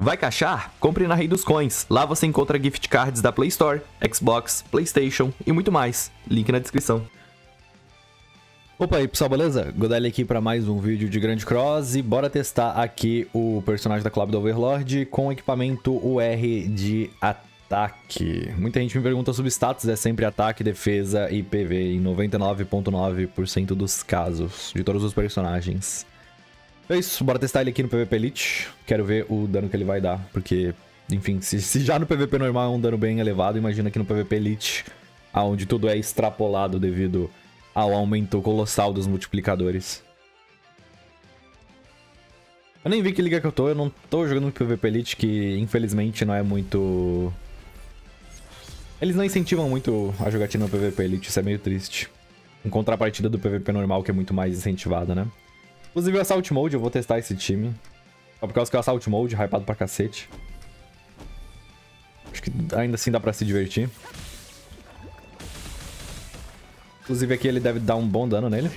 Vai caixar? Compre na Rei dos Coins. Lá você encontra gift cards da Play Store, Xbox, PlayStation e muito mais. Link na descrição. Opa aí pessoal, beleza? Godeli aqui para mais um vídeo de Grande Cross e bora testar aqui o personagem da Club do Overlord com equipamento UR de ataque. Muita gente me pergunta sobre status, é sempre ataque, defesa e PV em 99.9% dos casos de todos os personagens. É isso, bora testar ele aqui no PVP Elite. Quero ver o dano que ele vai dar, porque, enfim, se, se já no PVP normal é um dano bem elevado, imagina aqui no PVP Elite, onde tudo é extrapolado devido ao aumento colossal dos multiplicadores. Eu nem vi que liga que eu tô, eu não tô jogando no PVP Elite, que infelizmente não é muito... Eles não incentivam muito a jogatina no PVP Elite, isso é meio triste. Em contrapartida do PVP normal, que é muito mais incentivado, né? Inclusive o Assault Mode, eu vou testar esse time. Só por causa que o Assault Mode, hypado pra cacete. Acho que ainda assim dá pra se divertir. Inclusive aqui ele deve dar um bom dano nele.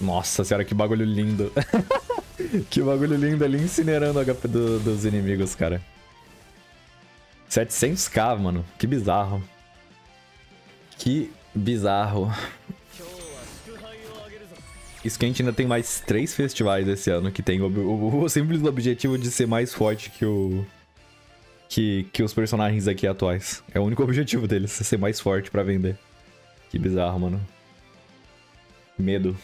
Nossa senhora, que bagulho lindo. que bagulho lindo ali incinerando o HP do, dos inimigos, cara. 700k, mano. Que bizarro. Que bizarro. Isso que a gente ainda tem mais três festivais esse ano que tem o, o, o simples objetivo de ser mais forte que o. Que, que os personagens aqui atuais. É o único objetivo deles, ser mais forte pra vender. Que bizarro, mano. Medo.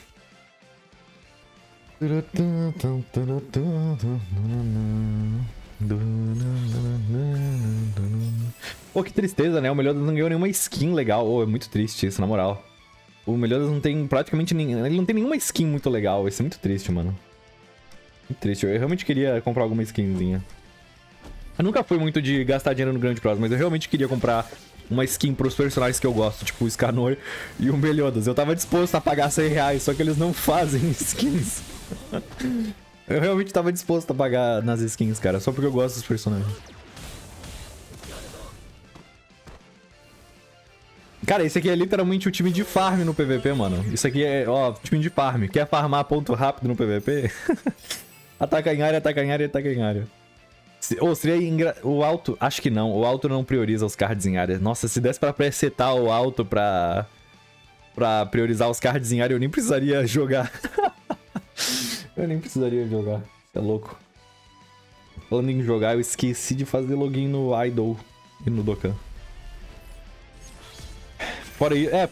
Pô, que tristeza, né? O Melhor não ganhou nenhuma skin legal. Oh, é muito triste isso, na moral. O Meliodas não tem praticamente nenhum. Ele não tem nenhuma skin muito legal. Isso é muito triste, mano. Muito triste. Eu realmente queria comprar alguma skinzinha. Eu nunca fui muito de gastar dinheiro no Grand Cross, mas eu realmente queria comprar uma skin pros personagens que eu gosto, tipo o Scanor e o Meliodas. Eu tava disposto a pagar 100 reais, só que eles não fazem skins. eu realmente tava disposto a pagar nas skins, cara, só porque eu gosto dos personagens. Cara, esse aqui é literalmente o time de farm no PVP, mano. Isso aqui é, ó, time de farm. Quer farmar ponto rápido no PVP? ataca em área, ataca em área, ataca em área. Ou seria engra... O alto... Acho que não. O alto não prioriza os cards em área. Nossa, se desse pra presetar o alto pra... Pra priorizar os cards em área, eu nem precisaria jogar. eu nem precisaria jogar. Você é louco. Falando em jogar, eu esqueci de fazer login no Idol e no Dokkan. Fora, é,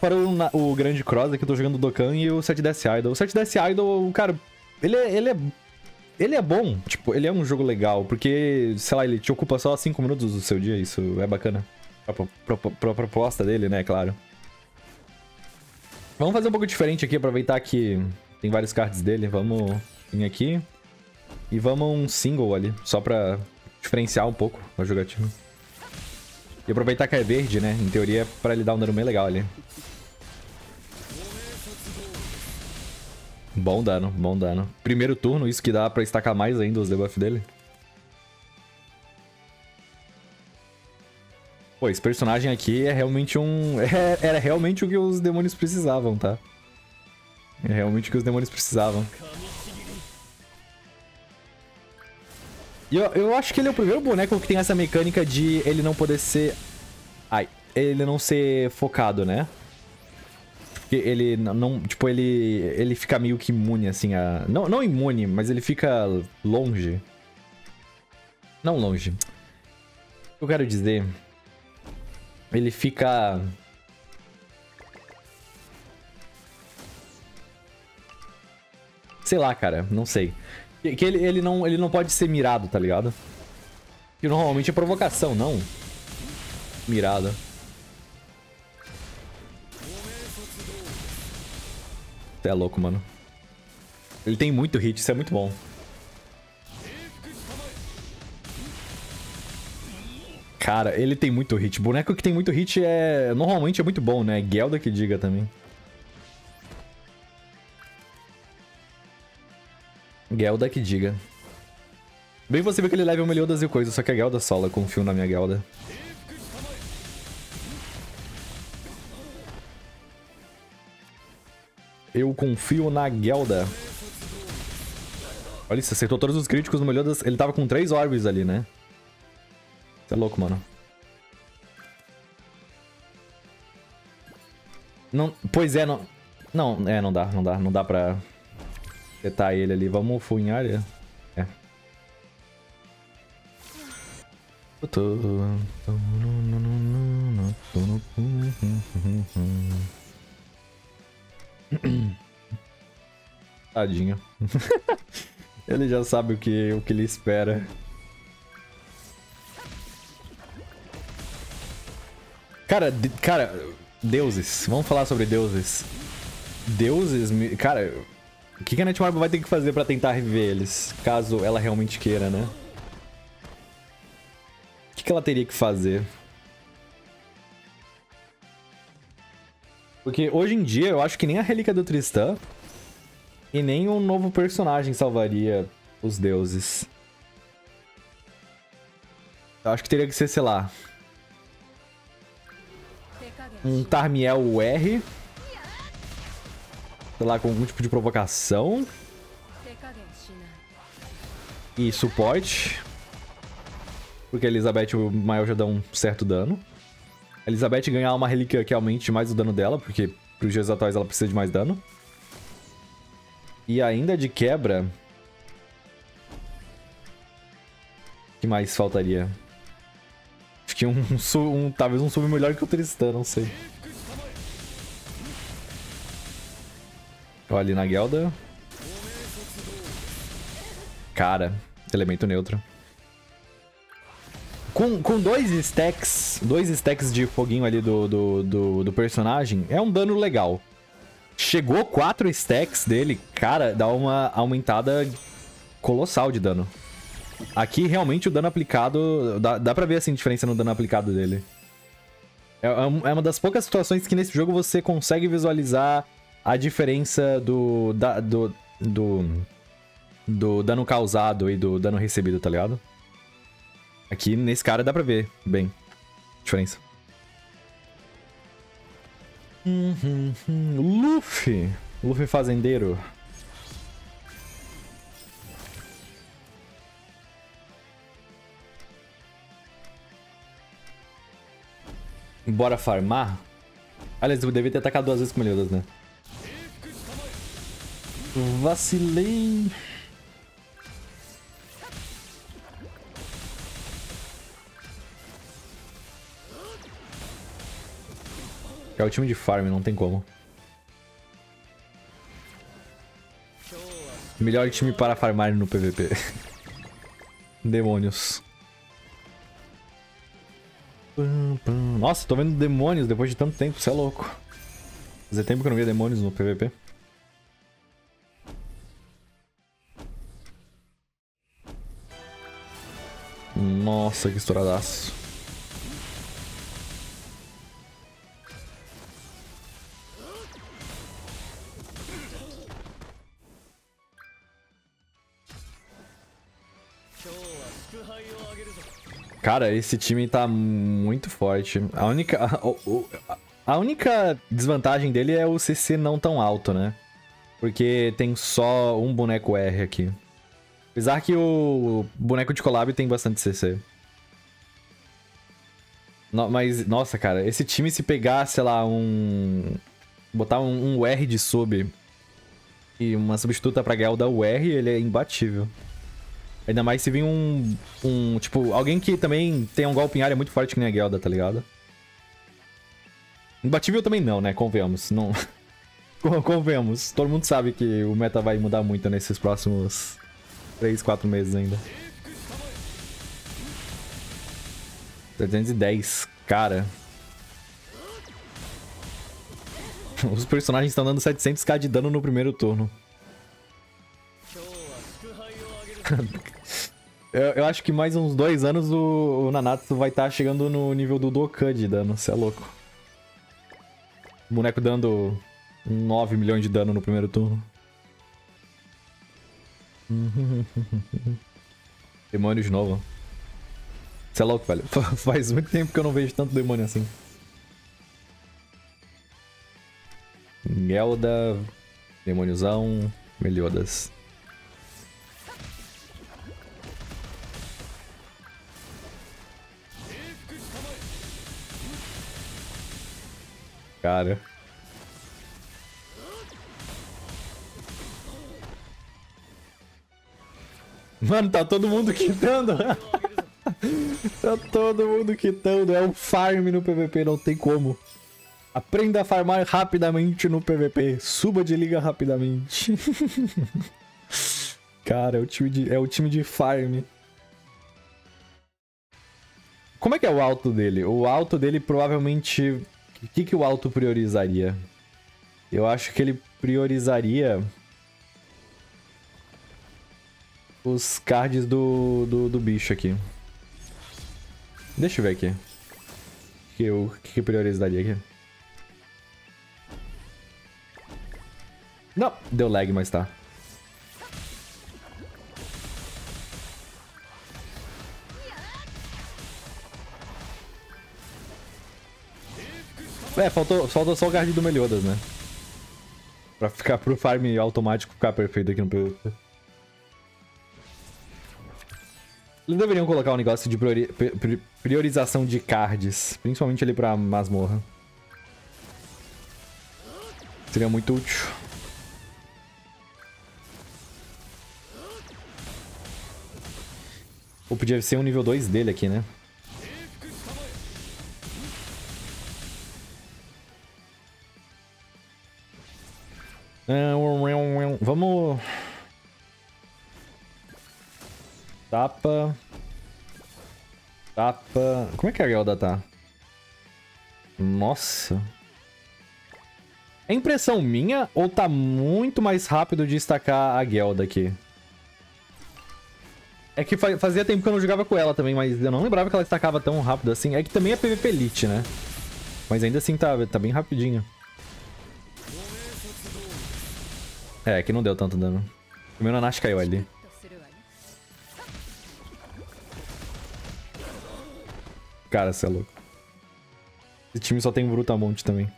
o, o grande cross aqui, eu tô jogando o Dokkan e o 7DS Idol. O 7DS Idol, cara, ele é, ele é. Ele é bom, tipo, ele é um jogo legal, porque, sei lá, ele te ocupa só 5 minutos do seu dia, isso é bacana. Pra, pra, pra proposta dele, né, claro. Vamos fazer um pouco diferente aqui, aproveitar que tem vários cards dele. Vamos vir aqui. E vamos um single ali, só pra diferenciar um pouco a jogatina. E aproveitar que é verde, né? Em teoria, pra ele dar um dano bem legal ali. Bom dano, bom dano. Primeiro turno, isso que dá pra estacar mais ainda os debuff dele. Pô, esse personagem aqui é realmente um... É, era realmente o que os demônios precisavam, tá? É realmente o que os demônios precisavam. Eu, eu acho que ele é o primeiro boneco que tem essa mecânica de ele não poder ser... Ai, ele não ser focado, né? Porque ele não... Tipo, ele ele fica meio que imune, assim, a... Não, não imune, mas ele fica longe. Não longe. Eu quero dizer... Ele fica... Sei lá, cara, não sei. Que, ele, ele, não, ele não pode ser mirado, tá ligado? Que normalmente é provocação, não mirada. Você é louco, mano. Ele tem muito hit, isso é muito bom. Cara, ele tem muito hit. Boneco que tem muito hit é... Normalmente é muito bom, né? Gelda que diga também. Gelda que diga. Bem possível que ele leve o Meliodas e coisa, só que a Gelda sola, confio na minha Gelda. Eu confio na Gelda. Olha isso, acertou todos os críticos no melhor das... Ele tava com três orbes ali, né? Você é louco, mano. Não, pois é, não... Não, é, não dá, não dá, não dá pra... Setar ele ali. Vamos full em área? É. Tadinho. ele já sabe o que, o que ele espera. Cara, de, cara, deuses. Vamos falar sobre deuses. Deuses, cara, o que a Netmarble vai ter que fazer pra tentar reviver eles? Caso ela realmente queira, né? O que ela teria que fazer? Porque hoje em dia eu acho que nem a Relíquia do Tristã e nem um novo personagem salvaria os deuses. Eu acho que teria que ser, sei lá... Um Tarmiel R. Sei lá, com algum tipo de provocação. E suporte. Porque a Elizabeth e o Mael já dão um certo dano. A Elizabeth ganhar uma relíquia que aumente mais o dano dela, porque pros dias atuais ela precisa de mais dano. E ainda de quebra... O que mais faltaria? Acho que um, um, um talvez um sub melhor que o Tristan, não sei. Olha ali na Gelda. Cara, elemento neutro. Com, com dois stacks, dois stacks de foguinho ali do, do, do, do personagem, é um dano legal. Chegou quatro stacks dele, cara, dá uma aumentada colossal de dano. Aqui, realmente, o dano aplicado... Dá, dá pra ver, assim, a diferença no dano aplicado dele. É, é, é uma das poucas situações que nesse jogo você consegue visualizar a diferença do, da, do, do, do dano causado e do dano recebido, tá ligado? Aqui, nesse cara, dá pra ver bem a diferença. Uhum, uhum. Luffy. Luffy fazendeiro. Bora farmar? Aliás, eu devia ter atacado duas vezes com Meliodas, né? Vacilei. É o time de farm, não tem como. Melhor time para farmar no PVP. Demônios. Nossa, tô vendo demônios depois de tanto tempo, você é louco. Fazia tempo que eu não via demônios no PVP. Nossa, que estouradaço. Cara, esse time tá muito forte. A única, a, a, única desvantagem dele é o CC não tão alto, né? Porque tem só um boneco R aqui. Apesar que o boneco de collab tem bastante CC. No, mas, nossa, cara, esse time se pegar, sei lá, um... Botar um, um R de sub e uma substituta pra Gelda UR, ele é imbatível. Ainda mais se vir um, um. Tipo, alguém que também tem um golpe em área muito forte que nem a Gelda, tá ligado? Imbatível também não, né? Convenhamos. Não. Convenhamos. Todo mundo sabe que o meta vai mudar muito nesses próximos 3, 4 meses ainda. 310, cara. Os personagens estão dando 700k de dano no primeiro turno. eu, eu, acho que mais uns dois anos o, o Nanatsu vai estar tá chegando no nível do Dokkan de dano, você é louco. O boneco dando 9 milhões de dano no primeiro turno. Demônios novos. Sei lá o que, velho. Faz muito tempo que eu não vejo tanto demônio assim. Gelda, Demôniozão, Meliodas. Cara. Mano, tá todo mundo quitando. tá todo mundo quitando. É um farm no PVP, não tem como. Aprenda a farmar rapidamente no PVP. Suba de liga rapidamente. Cara, é o time de, é o time de farm. Como é que é o alto dele? O alto dele provavelmente... O que, que o alto priorizaria? Eu acho que ele priorizaria... Os cards do, do, do bicho aqui. Deixa eu ver aqui. O que, o que, que priorizaria aqui? Não, deu lag, mas tá. É, faltou, faltou só o guard do Meliodas, né? Pra ficar pro farm automático ficar perfeito aqui no PVP. Eles deveriam colocar um negócio de priori priorização de cards, principalmente ali pra masmorra. Seria muito útil. Ou podia ser um nível 2 dele aqui, né? Vamos... Tapa. Tapa... Como é que a Gelda tá? Nossa. É impressão minha ou tá muito mais rápido de destacar a Gelda aqui? É que fazia tempo que eu não jogava com ela também, mas eu não lembrava que ela destacava tão rápido assim. É que também é PVP Elite, né? Mas ainda assim tá, tá bem rapidinho. É, que não deu tanto dano. O meu Nanashi caiu ali. Cara, você é louco. Esse time só tem Brutamonte também.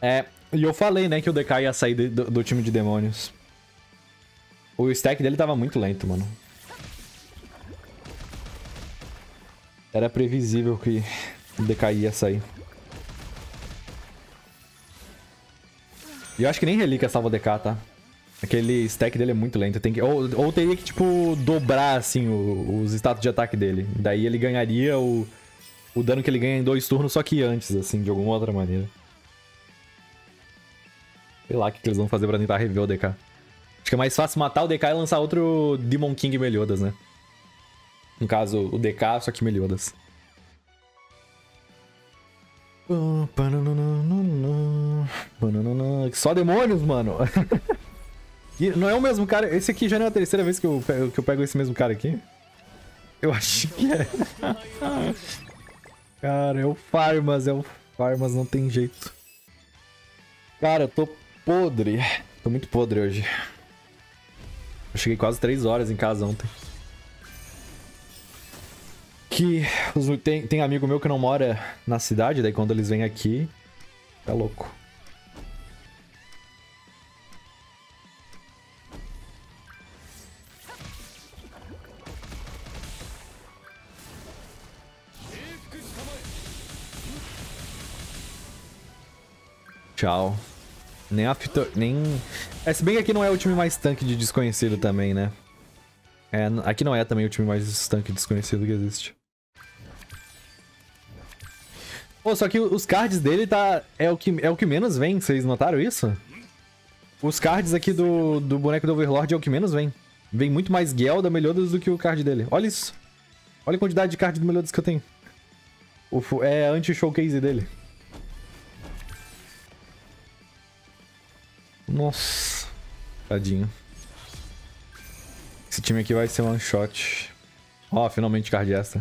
É, e eu falei, né, que o DK ia sair do, do time de demônios. O stack dele tava muito lento, mano. Era previsível que o DK ia sair. E eu acho que nem relíquia salva o DK, tá? Aquele stack dele é muito lento. Tem que, ou, ou teria que, tipo, dobrar, assim, o, os status de ataque dele. Daí ele ganharia o, o dano que ele ganha em dois turnos, só que antes, assim, de alguma outra maneira. Sei lá o que, que eles vão fazer pra tentar rever o DK. Acho que é mais fácil matar o DK e lançar outro Demon King Meliodas, né? No caso, o DK, só que Meliodas. Só demônios, mano. e não é o mesmo cara. Esse aqui já não é a terceira vez que eu, pego, que eu pego esse mesmo cara aqui. Eu acho que é. cara, é o Farmas, é o Farmas, não tem jeito. Cara, eu tô podre. Tô muito podre hoje. Eu cheguei quase 3 horas em casa ontem que tem, tem amigo meu que não mora na cidade, daí quando eles vêm aqui, é louco. Tchau. Nem a fito... nem... É, se bem que aqui não é o time mais tanque de desconhecido também, né? É, aqui não é também o time mais tanque desconhecido que existe. Pô, só que os cards dele tá. É o que, é o que menos vem, vocês notaram isso? Os cards aqui do, do boneco do Overlord é o que menos vem. Vem muito mais Gelda Meliodas do que o card dele. Olha isso. Olha a quantidade de card do Meliodas que eu tenho. O, é anti-showcase dele. Nossa. Tadinho. Esse time aqui vai ser one shot. Ó, oh, finalmente card extra.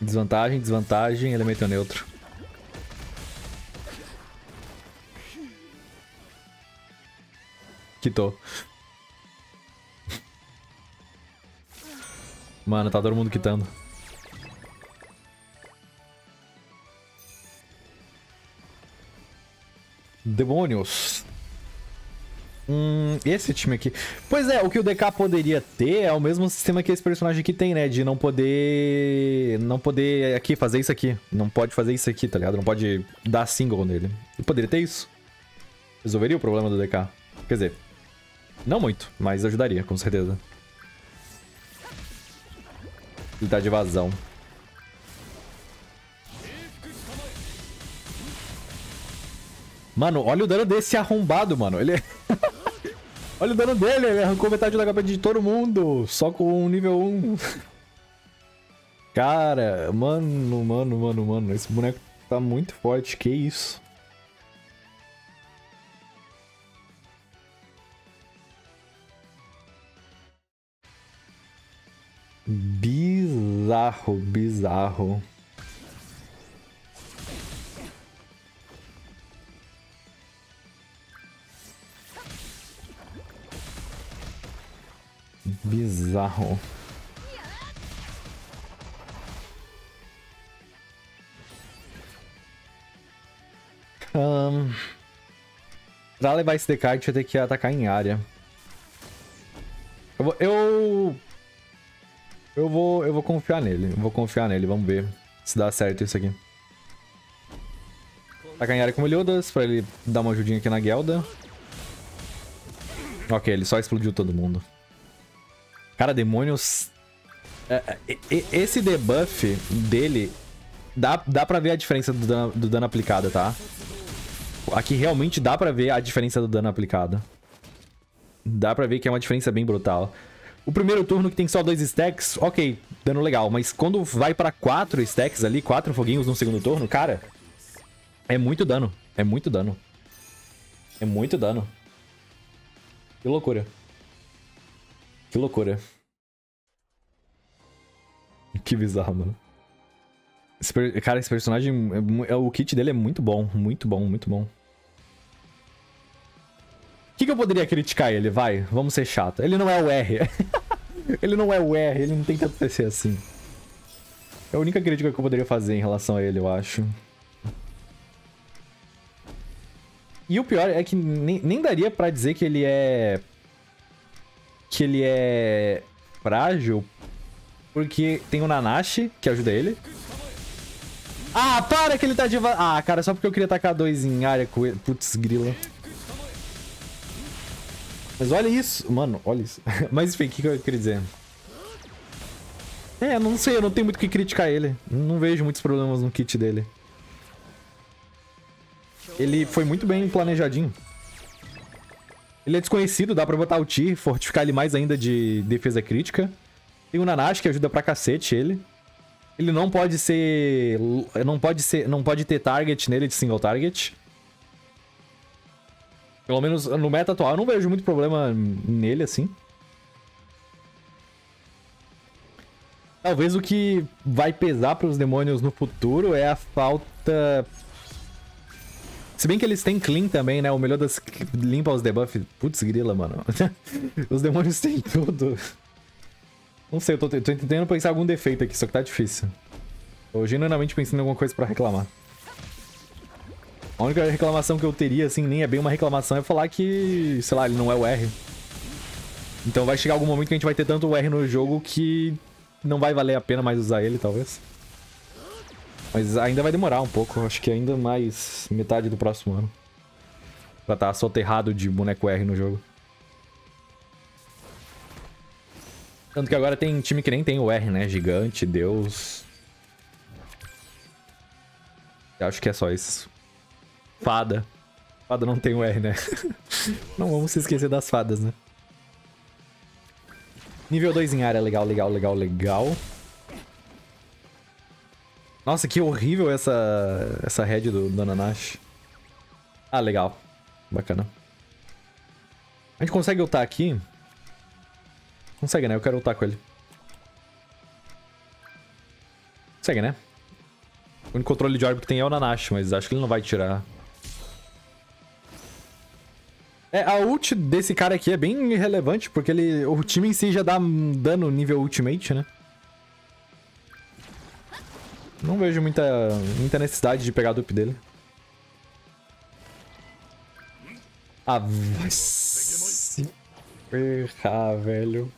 Desvantagem, desvantagem, elemento neutro. Quitou. Mano, tá todo mundo quitando. Demônios. Hum, esse time aqui. Pois é, o que o DK poderia ter é o mesmo sistema que esse personagem aqui tem, né? De não poder. Não poder aqui fazer isso aqui. Não pode fazer isso aqui, tá ligado? Não pode dar single nele. Ele poderia ter isso. Resolveria o problema do DK. Quer dizer, não muito, mas ajudaria, com certeza. Tá de vazão. Mano, olha o dano desse arrombado, mano. Ele... Olha o dano dele, ele arrancou metade do HP de todo mundo. Só com nível 1. Cara, mano, mano, mano, mano. Esse boneco tá muito forte. Que isso? Bizarro, bizarro. Bizarro. Um, pra levar esse a gente vai ter que atacar em área. Eu vou, eu... Eu vou, eu vou confiar nele. Eu vou confiar nele, vamos ver se dá certo isso aqui. Em área com Meliodas, pra ele dar uma ajudinha aqui na Gelda. Ok, ele só explodiu todo mundo. Cara, demônios... É, é, esse debuff dele, dá, dá pra ver a diferença do dano, do dano aplicado, tá? Aqui realmente dá pra ver a diferença do dano aplicado. Dá pra ver que é uma diferença bem brutal. O primeiro turno que tem só dois stacks, ok, dano legal. Mas quando vai pra quatro stacks ali, quatro foguinhos no segundo turno, cara... É muito dano. É muito dano. É muito dano. Que loucura. Que loucura. Que bizarro, mano. Esse, cara, esse personagem. É, o kit dele é muito bom. Muito bom, muito bom. Que, que eu poderia criticar ele? Vai, vamos ser chato. Ele não é o R. ele não é o R, ele não tem tanto PC assim. É a única crítica que eu poderia fazer em relação a ele, eu acho. E o pior é que nem, nem daria pra dizer que ele é que ele é frágil porque tem o Nanashi, que ajuda ele. Ah, para que ele tá de... Ah, cara, só porque eu queria tacar dois em área com ele. Putz, grila. Mas olha isso. Mano, olha isso. Mas enfim, o que, que eu queria dizer? É, não sei, eu não tenho muito o que criticar ele. Não vejo muitos problemas no kit dele. Ele foi muito bem planejadinho. Ele é desconhecido, dá pra botar o Tyr, fortificar ele mais ainda de defesa crítica. Tem o Nanash, que ajuda pra cacete ele. Ele não pode ser... Não pode ser... Não pode ter target nele de single target. Pelo menos no meta atual eu não vejo muito problema nele, assim. Talvez o que vai pesar para os demônios no futuro é a falta se bem que eles têm clean também, né? O melhor das limpa os debuffs. Putz, grila, mano. os demônios têm tudo. Não sei, eu tô, tô tentando pensar algum defeito aqui, só que tá difícil. Tô genuinamente pensando em alguma coisa pra reclamar. A única reclamação que eu teria, assim, nem é bem uma reclamação, é falar que, sei lá, ele não é o R. Então vai chegar algum momento que a gente vai ter tanto o R no jogo que não vai valer a pena mais usar ele, talvez. Mas ainda vai demorar um pouco, acho que ainda mais metade do próximo ano. Pra estar tá soterrado de boneco R no jogo. Tanto que agora tem time que nem tem o R, né? Gigante, Deus. Eu acho que é só isso. Fada. Fada não tem o R, né? não vamos se esquecer das fadas, né? Nível 2 em área, legal, legal, legal, legal. Nossa, que horrível essa, essa head do, do Nanashi. Ah, legal. Bacana. A gente consegue ultar aqui? Consegue, né? Eu quero ultar com ele. Consegue, né? O único controle de orb que tem é o Nanashi, mas acho que ele não vai tirar. É, a ult desse cara aqui é bem irrelevante, porque ele, o time em si já dá dano nível ultimate, né? Não vejo muita, muita necessidade de pegar a dupe dele. Ah, vai se ferrar, velho.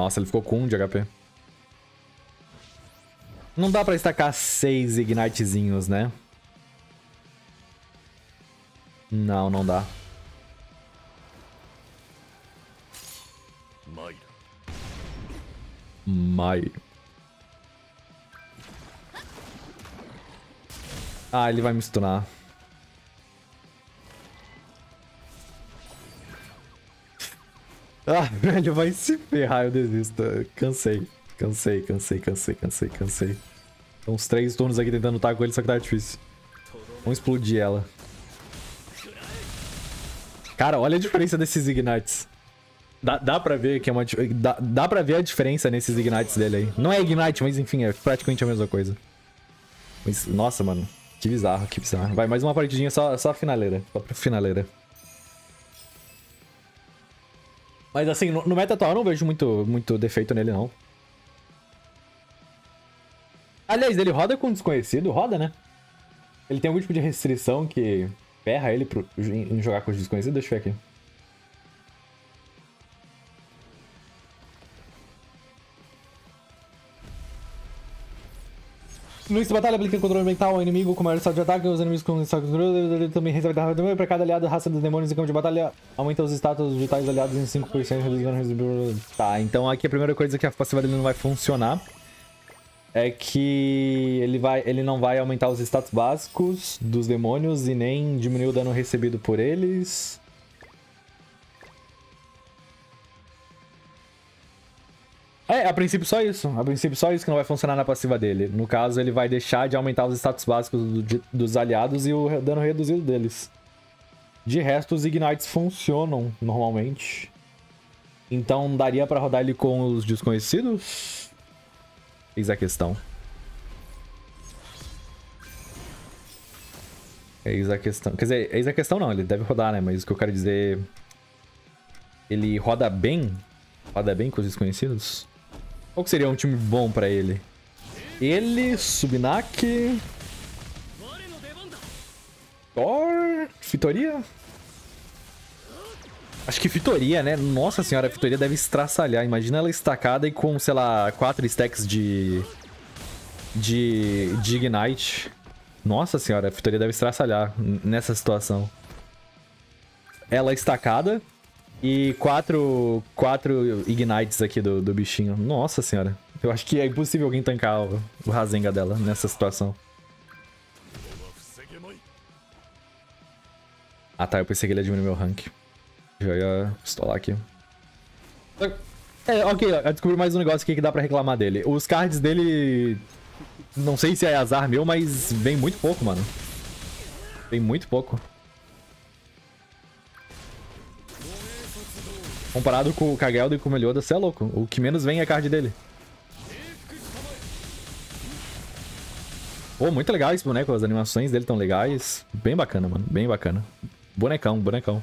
Nossa, ele ficou com 1 de HP. Não dá pra estacar 6 Ignitezinhos, né? Não, não dá. Mai. Ah, ele vai me stunar. Ah, velho, vai se ferrar, eu desisto. Cansei. Cansei, cansei, cansei, cansei, cansei. Tem uns três turnos aqui tentando lutar com ele, só que tá difícil. Vamos explodir ela. Cara, olha a diferença desses Ignites. Dá, dá pra ver que é uma... Dá, dá pra ver a diferença nesses Ignites dele aí. Não é Ignite, mas enfim, é praticamente a mesma coisa. Mas, nossa, mano. Que bizarro, que bizarro. Vai, mais uma partidinha só, só finaleira. Só pra finaleira. Mas assim, no, no meta atual eu não vejo muito, muito defeito nele, não. Aliás, ele roda com desconhecido? Roda, né? Ele tem algum tipo de restrição que ferra ele pro, em jogar com os desconhecidos? Deixa eu ver aqui. No início da batalha, aplica controle mental ao inimigo com maior estado de ataque. Os inimigos com estado de controle também recebe da para cada aliado raça dos demônios em campo de batalha. Aumenta os status vitais aliados em 5%, reduzindo Tá, então aqui a primeira coisa que a passiva dele não vai funcionar é que ele, vai, ele não vai aumentar os status básicos dos demônios e nem diminuir o dano recebido por eles. É, a princípio só isso. A princípio só isso que não vai funcionar na passiva dele. No caso, ele vai deixar de aumentar os status básicos do, de, dos aliados e o dano reduzido deles. De resto, os Ignites funcionam normalmente. Então, daria pra rodar ele com os desconhecidos? Eis a questão. Eis a questão. Quer dizer, eis a questão não, ele deve rodar, né? Mas o que eu quero dizer... Ele roda bem? Roda bem com os desconhecidos? Qual seria um time bom pra ele? Ele, Subnak... Thor... Fitoria? Acho que Fitoria, né? Nossa senhora, a Fitoria deve estraçalhar. Imagina ela estacada e com, sei lá, quatro stacks de... De... De Ignite. Nossa senhora, a Fitoria deve estraçalhar nessa situação. Ela estacada, e quatro, quatro Ignites aqui do, do bichinho. Nossa senhora. Eu acho que é impossível alguém tancar o, o dela nessa situação. Ah tá, eu pensei que ele ia diminuir meu rank. Já ia pistolar aqui. É, ok, eu descobri mais um negócio aqui que dá pra reclamar dele. Os cards dele... Não sei se é azar meu, mas vem muito pouco, mano. Vem muito pouco. Comparado com o Kageld e com o Melioda, você é louco. O que menos vem é card dele. Pô, oh, muito legal esse boneco. As animações dele tão legais. Bem bacana, mano. Bem bacana. Bonecão, bonecão.